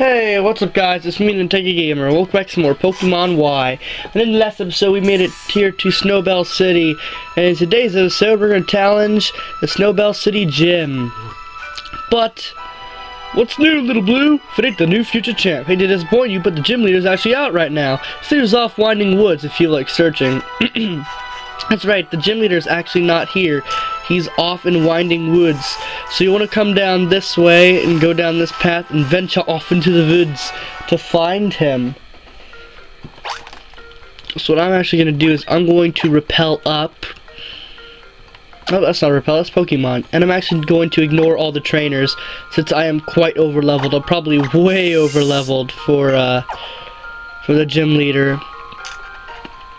Hey, what's up guys? It's me, Nintega Gamer. Welcome back to some more Pokemon Y. And in the last episode, we made it here to Snowbelle City. And in today's episode, we're going to challenge the Snowbelle City Gym. But, what's new, Little Blue? If the new future champ. Hey, to disappoint you, but the gym leader's actually out right now. Leader's off Winding Woods if you like searching. That's right, the gym leader is actually not here. He's off in Winding Woods. So you want to come down this way and go down this path and venture off into the woods to find him. So what I'm actually going to do is I'm going to repel up. Oh, that's not repel, that's Pokemon. And I'm actually going to ignore all the trainers since I am quite over leveled. I'm probably way over leveled for, uh, for the gym leader.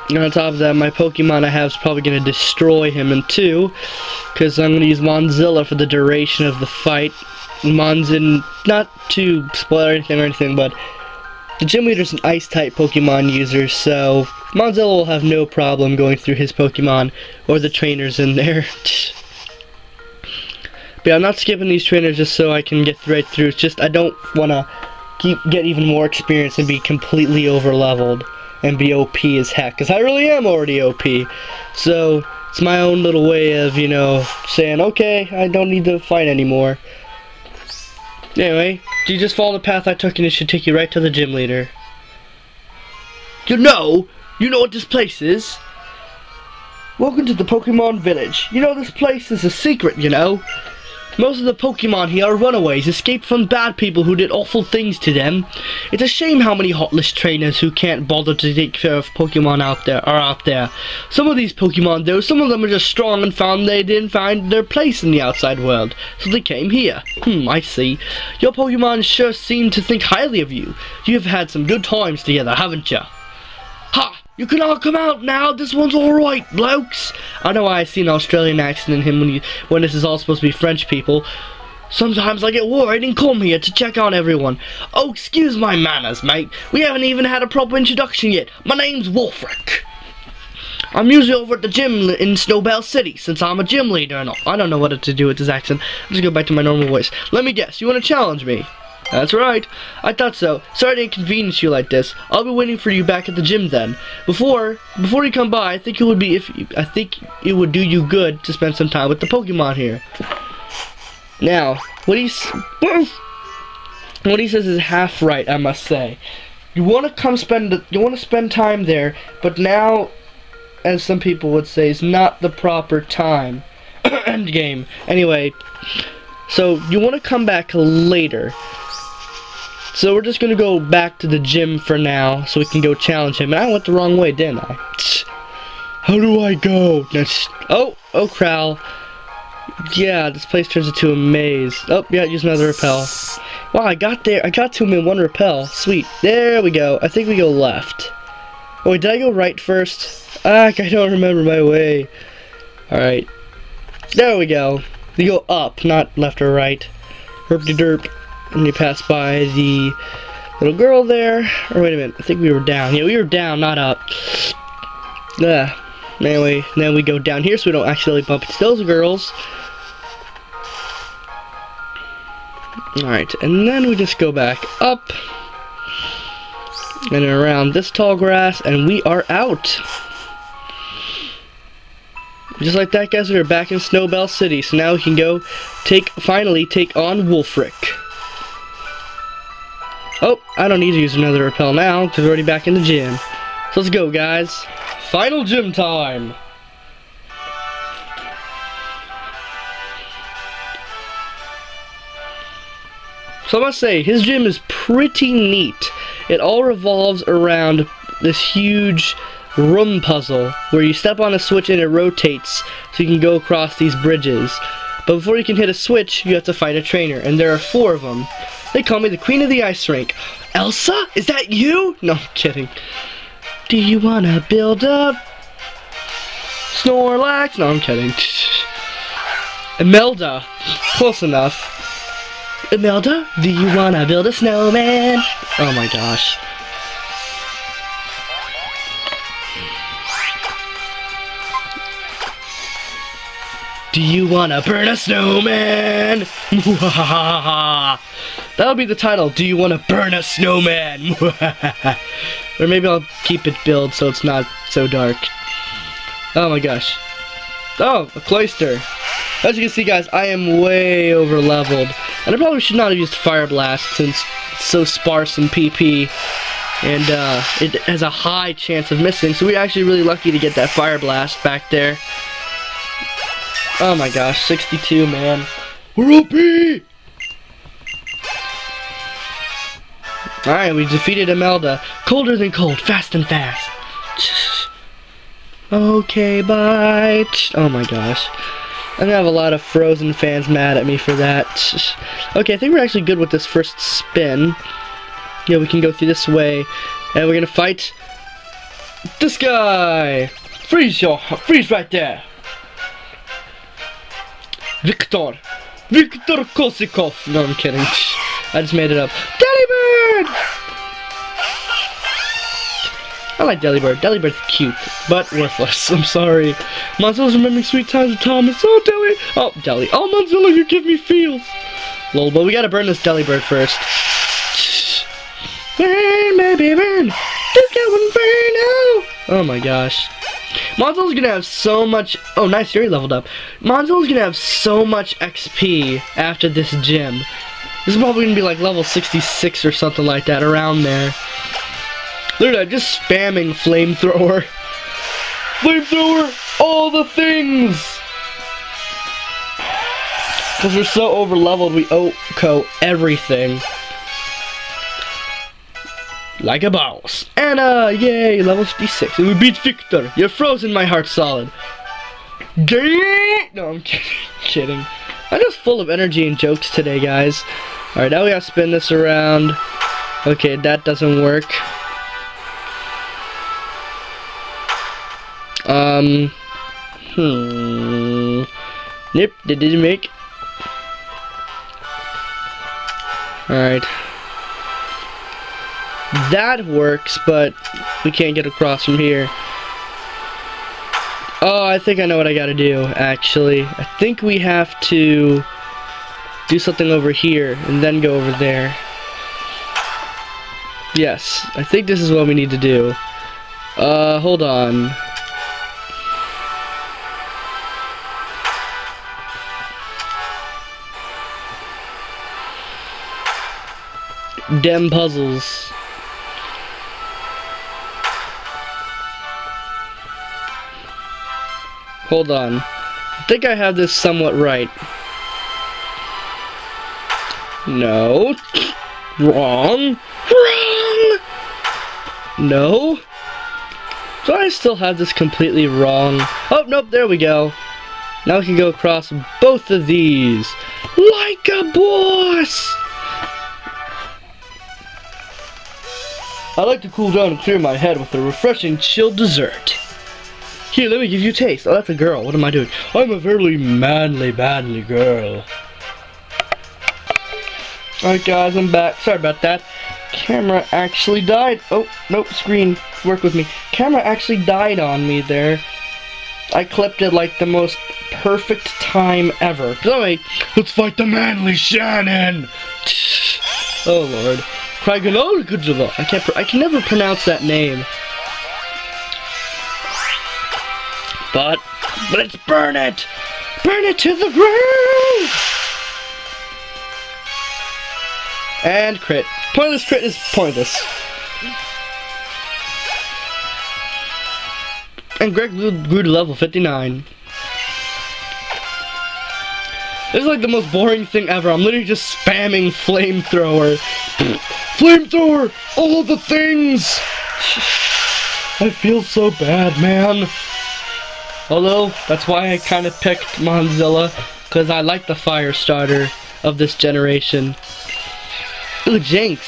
And on top of that, my Pokemon I have is probably going to destroy him in two. Because I'm going to use Monzilla for the duration of the fight. Monzin, not to spoil anything or anything, but the gym leader's an ice-type Pokemon user, so Monzilla will have no problem going through his Pokemon or the trainers in there. but yeah, I'm not skipping these trainers just so I can get right through. It's just I don't want to keep get even more experience and be completely over-leveled and be OP as heck. Because I really am already OP. So, it's my own little way of, you know, saying, okay, I don't need to fight anymore. Anyway, you just follow the path I took and it should take you right to the gym leader. You know, you know what this place is. Welcome to the Pokemon Village. You know this place is a secret, you know. Most of the Pokemon here are runaways, escaped from bad people who did awful things to them. It's a shame how many hotless trainers who can't bother to take care of Pokemon out there are out there. Some of these Pokemon though, some of them are just strong and found they didn't find their place in the outside world, so they came here. Hmm, I see. Your Pokemon sure seem to think highly of you. You have had some good times together, haven't you? Ha! You can all come out now. This one's all right, blokes. I know why I see an Australian accent in him when you when this is all supposed to be French people. Sometimes I get worried and come here to check on everyone. Oh, excuse my manners, mate. We haven't even had a proper introduction yet. My name's Wulfric. I'm usually over at the gym in Snowbelle City, since I'm a gym leader and all. I don't know what to do with this accent. I'll just go back to my normal voice. Let me guess, you want to challenge me? That's right. I thought so. Sorry to inconvenience you like this. I'll be waiting for you back at the gym then. Before before you come by, I think it would be if I think it would do you good to spend some time with the Pokemon here. Now, what he what he says is half right, I must say. You want to come spend you want to spend time there, but now as some people would say is not the proper time. End game. Anyway, so you want to come back later. So we're just gonna go back to the gym for now, so we can go challenge him. And I went the wrong way, didn't I? How do I go? That's, oh, oh, Crowl. Yeah, this place turns into a maze. Oh, yeah, use another repel. Wow, I got there. I got to him in one repel. Sweet. There we go. I think we go left. Oh, wait, did I go right first? Ah, I don't remember my way. Alright. There we go. We go up, not left or right. Herp-de-derp and you pass by the little girl there. Or wait a minute, I think we were down. Yeah, we were down, not up. Yeah. Anyway, then we go down here so we don't accidentally bump into those girls. Alright, and then we just go back up and around this tall grass, and we are out. Just like that, guys, we're back in Snowbelle City, so now we can go take, finally take on Wulfric. Oh, I don't need to use another repel now, because we're already back in the gym. So let's go, guys. Final gym time! So I must say, his gym is pretty neat. It all revolves around this huge room puzzle, where you step on a switch and it rotates, so you can go across these bridges. But before you can hit a switch, you have to fight a trainer, and there are four of them. They call me the queen of the ice rink. Elsa? Is that you? No, I'm kidding. Do you wanna build up? Snorlax? No, I'm kidding. Imelda. Close enough. Imelda, do you wanna build a snowman? Oh my gosh. Do you wanna burn a snowman? that That'll be the title. Do you want to burn a snowman? or maybe I'll keep it build so it's not so dark. Oh my gosh. Oh, a Cloyster. As you can see, guys, I am way over leveled. And I probably should not have used Fire Blast since it's so sparse in PP. And uh, it has a high chance of missing. So we're actually really lucky to get that Fire Blast back there. Oh my gosh, 62, man. We're OP! Alright, we defeated Imelda. Colder than cold, fast and fast. Okay, bye. Oh my gosh. I'm gonna have a lot of Frozen fans mad at me for that. Okay, I think we're actually good with this first spin. Yeah, we can go through this way. And we're gonna fight this guy! Freeze your freeze right there! Victor! Victor Kosikov! No, I'm kidding. I just made it up. Delibird! I like Delibird. Delibird's cute, but worthless. I'm sorry. Monzilla's remembering sweet times with Thomas. Oh, Deli! Oh, Deli. Oh, Monzilla, you give me feels. Lol, but we gotta burn this Delibird first. Burn, baby, burn! This guy wouldn't burn, no! Oh my gosh. Monzilla's gonna have so much. Oh, nice, Yuri leveled up. Monzilla's gonna have so much XP after this gym. This is probably gonna be like level 66 or something like that, around there. Look just spamming flamethrower. Flamethrower, all the things! Because we're so over leveled, we OHKO everything. Like a boss. Uh, yay, level 56. And we beat Victor. You're frozen, my heart solid. No, I'm kidding. I'm just full of energy and jokes today, guys. Alright, now we gotta spin this around. Okay, that doesn't work. Um, hmm. Nope, that didn't make. Alright. That works, but we can't get across from here. Oh, I think I know what I gotta do, actually. I think we have to do something over here, and then go over there. Yes, I think this is what we need to do. Uh, hold on. Dem puzzles. Hold on. I think I have this somewhat right. No. Wrong. Wrong! No. Do I still have this completely wrong? Oh, nope, there we go. Now we can go across both of these. Like a boss! I like to cool down and clear my head with a refreshing chilled dessert. Here, let me give you a taste. Oh, that's a girl. What am I doing? I'm a very manly, manly girl. Alright guys, I'm back. Sorry about that. Camera actually died. Oh, nope, screen. Work with me. Camera actually died on me there. I clipped it like the most perfect time ever. So anyway, let's fight the manly Shannon! Oh lord. Kraganolgudjava. I can't. I can never pronounce that name. But let's burn it. Burn it to the ground. And crit. Pointless crit is pointless. And Greg grew to level 59. This is like the most boring thing ever. I'm literally just spamming flamethrower. flamethrower! All the things! I feel so bad, man. Although, that's why I kind of picked Monzilla, because I like the fire starter of this generation. Ooh, Jynx!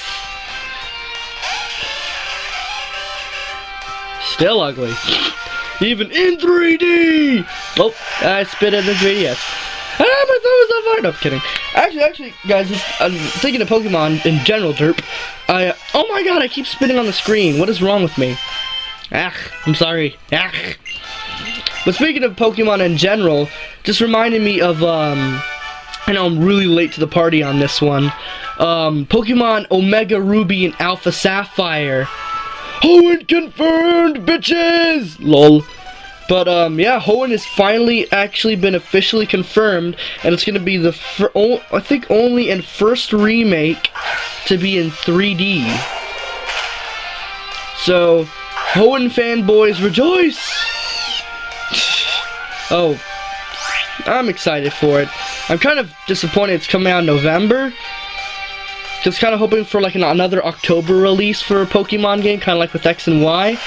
Still ugly. Even in 3D! Oh, I spit in the 3DS. Ah, my thumb is on fire! No, I'm kidding. Actually, actually, guys, I'm thinking of Pokemon in general, derp. I, oh my god, I keep spinning on the screen. What is wrong with me? Ah, I'm sorry. Ah. But speaking of Pokemon in general, just reminded me of, um, I know I'm really late to the party on this one. Um, Pokemon Omega Ruby and Alpha Sapphire. Hoenn confirmed, bitches! Lol. But um, yeah, Hoenn has finally actually been officially confirmed, and it's gonna be the I think only in first remake to be in 3D. So, Hoenn fanboys rejoice! Oh, I'm excited for it. I'm kind of disappointed it's coming out in November. Just kind of hoping for like an, another October release for a Pokemon game, kind of like with X and Y.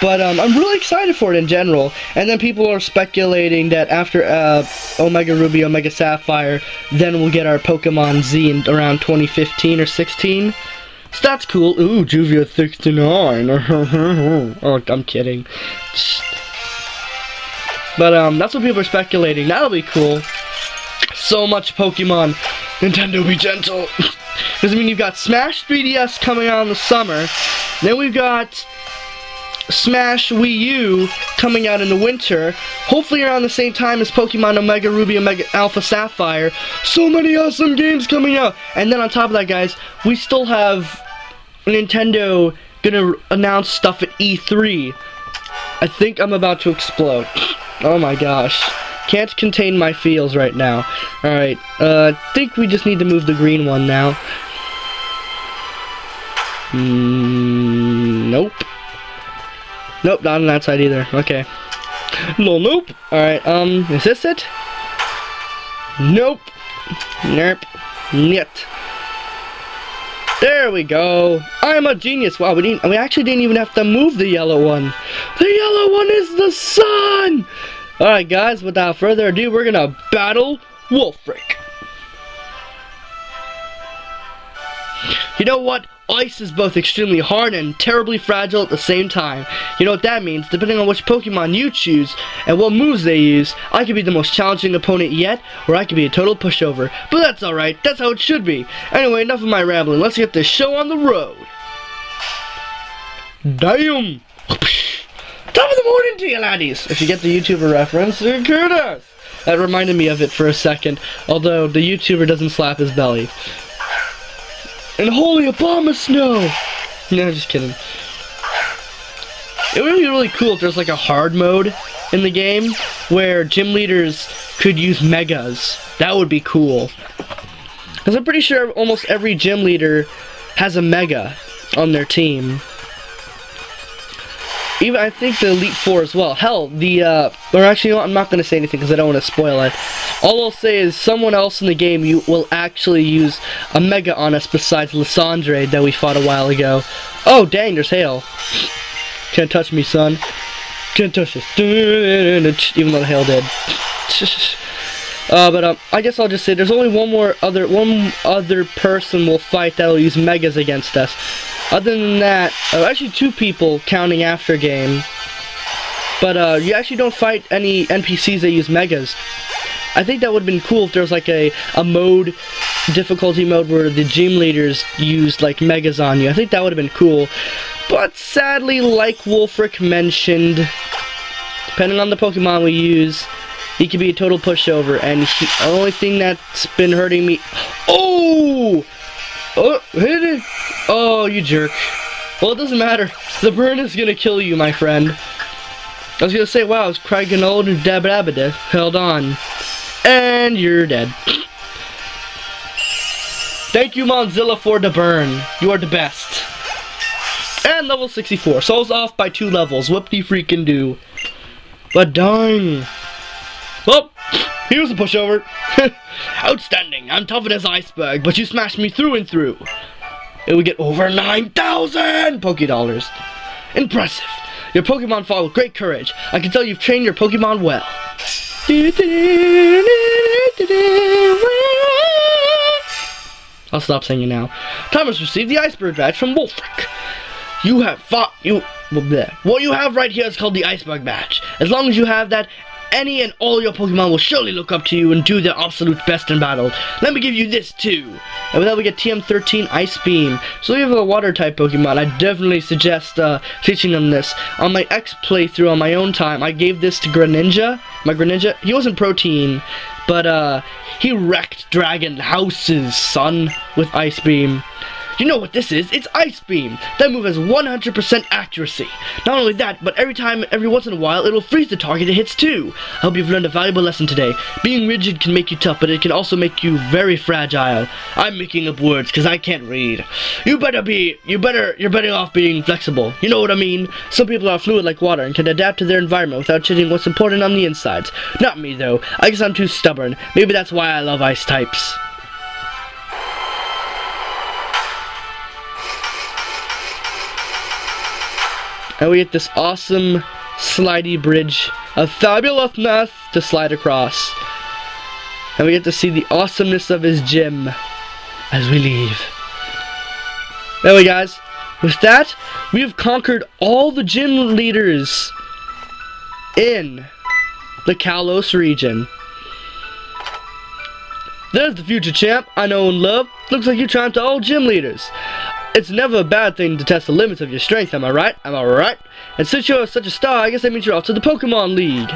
But um, I'm really excited for it in general. And then people are speculating that after uh, Omega Ruby, Omega Sapphire, then we'll get our Pokemon Z in around 2015 or 16. So that's cool. Ooh, Juvia 69. oh, I'm kidding. But um, that's what people are speculating. That'll be cool. So much Pokemon. Nintendo be gentle. Because I mean, you've got Smash 3DS coming out in the summer. Then we've got Smash Wii U coming out in the winter. Hopefully around the same time as Pokemon Omega Ruby, Omega Alpha Sapphire. So many awesome games coming out. And then on top of that, guys, we still have Nintendo gonna announce stuff at E3. I think I'm about to explode. Oh my gosh. Can't contain my feels right now. Alright, uh, I think we just need to move the green one now. Mm, nope. Nope, not on that side either. Okay. No, nope. Alright, um, is this it? Nope. Nope. Niet. There we go. I'm a genius. Wow, we didn't we actually didn't even have to move the yellow one. The yellow one is the sun! Alright guys, without further ado, we're gonna battle Wulfric. You know what? Ice is both extremely hard and terribly fragile at the same time. You know what that means? Depending on which Pokemon you choose and what moves they use, I could be the most challenging opponent yet, or I could be a total pushover. But that's alright, that's how it should be. Anyway, enough of my rambling, let's get this show on the road. Damn! Top of the morning to you laddies! If you get the YouTuber reference, kudos! That reminded me of it for a second, although the YouTuber doesn't slap his belly. And holy Abomasnow! No, just kidding. It would be really cool if there's like a hard mode in the game where gym leaders could use megas. That would be cool. Because I'm pretty sure almost every gym leader has a mega on their team. Even I think the Elite Four as well. Hell, the uh, or actually, you know I'm not gonna say anything because I don't want to spoil it. All I'll say is someone else in the game you will actually use a Mega on us besides Lysandre that we fought a while ago. Oh dang, there's hail. Can't touch me, son. Can't touch us. Even though the hail did. Uh, but um, I guess I'll just say there's only one more other one other person will fight that'll use megas against us. Other than that, uh, actually two people counting after game. But uh, you actually don't fight any NPCs that use megas. I think that would have been cool if there was like a, a mode, difficulty mode where the gym leaders used like megas on you. I think that would have been cool. But sadly, like Wulfric mentioned, depending on the Pokemon we use, he could be a total pushover. And the only thing that's been hurting me... Oh! Oh, hit it! Oh, you jerk. Well, it doesn't matter. The burn is gonna kill you, my friend. I was gonna say, wow, it's old and Dabadabada. Held on. And you're dead. Thank you, Monzilla, for the burn. You are the best. And level 64. Souls off by two levels. Whoop-de freaking do. But darn. Well, he was a pushover. Outstanding. I'm tough as iceberg, but you smashed me through and through. It would get over 9,000 Poke Dollars. Impressive. Your Pokemon fought with great courage. I can tell you've trained your Pokemon well. I'll stop singing now. Thomas received the Iceberg Badge from Wulfric. You have fought, you, what you have right here is called the Iceberg Badge. As long as you have that, any and all your Pokemon will surely look up to you and do their absolute best in battle. Let me give you this too. And with that we get TM13 Ice Beam. So if you have a water type Pokemon, I definitely suggest uh, teaching them this. On my X playthrough on my own time, I gave this to Greninja. My Greninja, he wasn't protein, But uh, he wrecked Dragon House's son with Ice Beam. You know what this is? It's Ice Beam. That move has 100% accuracy. Not only that, but every time, every once in a while, it'll freeze the target it hits too. I hope you've learned a valuable lesson today. Being rigid can make you tough, but it can also make you very fragile. I'm making up words because I can't read. You better be, you better, you're better off being flexible. You know what I mean? Some people are fluid like water and can adapt to their environment without changing what's important on the insides. Not me though. I guess I'm too stubborn. Maybe that's why I love ice types. And we get this awesome slidey bridge of fabulousness to slide across. And we get to see the awesomeness of his gym as we leave. Anyway guys, with that, we have conquered all the gym leaders in the Kalos region. There's the future champ I know and love. Looks like you triumphed all gym leaders. It's never a bad thing to test the limits of your strength, am I right? Am I right? And since you're such a star, I guess that means you're off to the Pokemon League.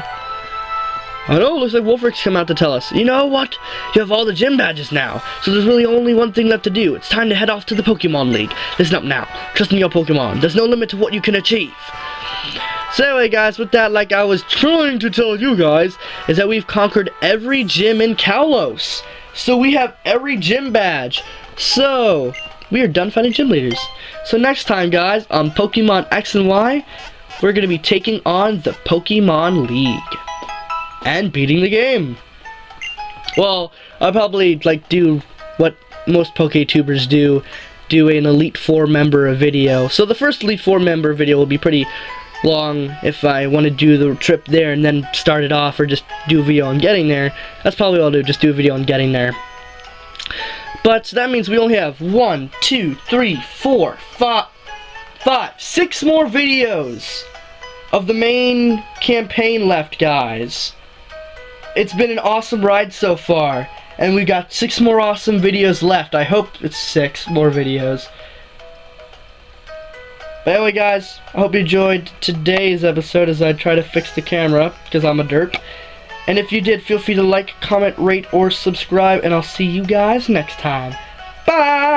I know, looks like Wulfric's come out to tell us. You know what? You have all the gym badges now, so there's really only one thing left to do. It's time to head off to the Pokemon League. Listen up now. Trust in your Pokemon. There's no limit to what you can achieve. So anyway guys, with that, like I was trying to tell you guys, is that we've conquered every gym in Kalos. So we have every gym badge. So, we are done fighting gym leaders. So next time, guys, on Pokemon X and Y, we're going to be taking on the Pokemon League. And beating the game. Well, I'll probably, like, do what most PokeTubers do, do an Elite Four member video. So the first Elite Four member video will be pretty long if I want to do the trip there and then start it off or just do a video on getting there. That's probably what I'll do, just do a video on getting there. But that means we only have one, two, three, four, five, five, six more videos of the main campaign left, guys. It's been an awesome ride so far, and we got six more awesome videos left. I hope it's six more videos. But anyway, guys, I hope you enjoyed today's episode as I try to fix the camera, because I'm a derp. And if you did, feel free to like, comment, rate, or subscribe, and I'll see you guys next time. Bye!